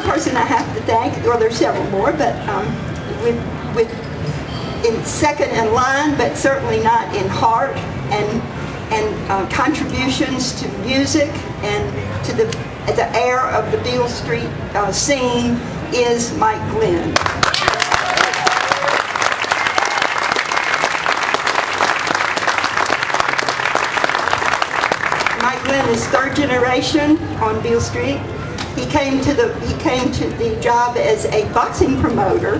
another person I have to thank, or there's several more, but um, with, with in second in line, but certainly not in heart and and uh, contributions to music and to the the air of the Beale Street uh, scene is Mike Glenn. Mike Glenn is third generation on Beale Street. He came to the he came to the job as a boxing promoter,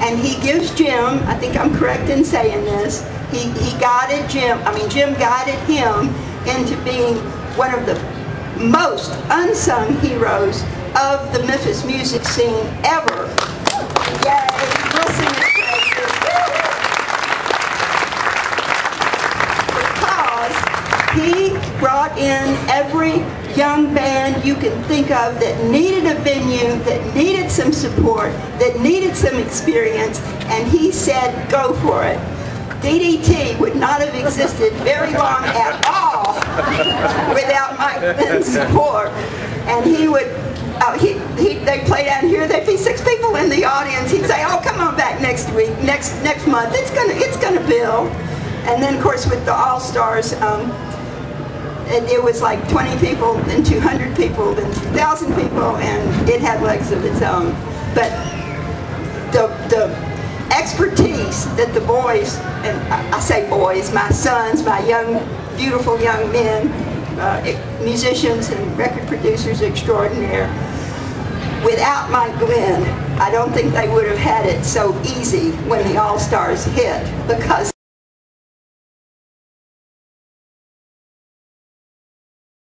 and he gives Jim. I think I'm correct in saying this. He he guided Jim. I mean Jim guided him into being one of the most unsung heroes of the Memphis music scene ever. Yay! Because he brought in every young band you can think of that needed a venue, that needed some support, that needed some experience, and he said, go for it. DDT would not have existed very long at all without Mike support. And he would, uh, he, he, they play down here, there'd be six people in the audience. He'd say, oh, come on back next week, next next month. It's gonna, it's gonna build. And then, of course, with the All-Stars, um, it, was like 20 people, then 200 people, then 2,000 people, and it had legs of its own. But the, the expertise that the boys, and I say boys, my sons, my young, beautiful young men, uh, musicians and record producers extraordinaire, without Mike Glenn, I don't think they would have had it so easy when the All-Stars hit because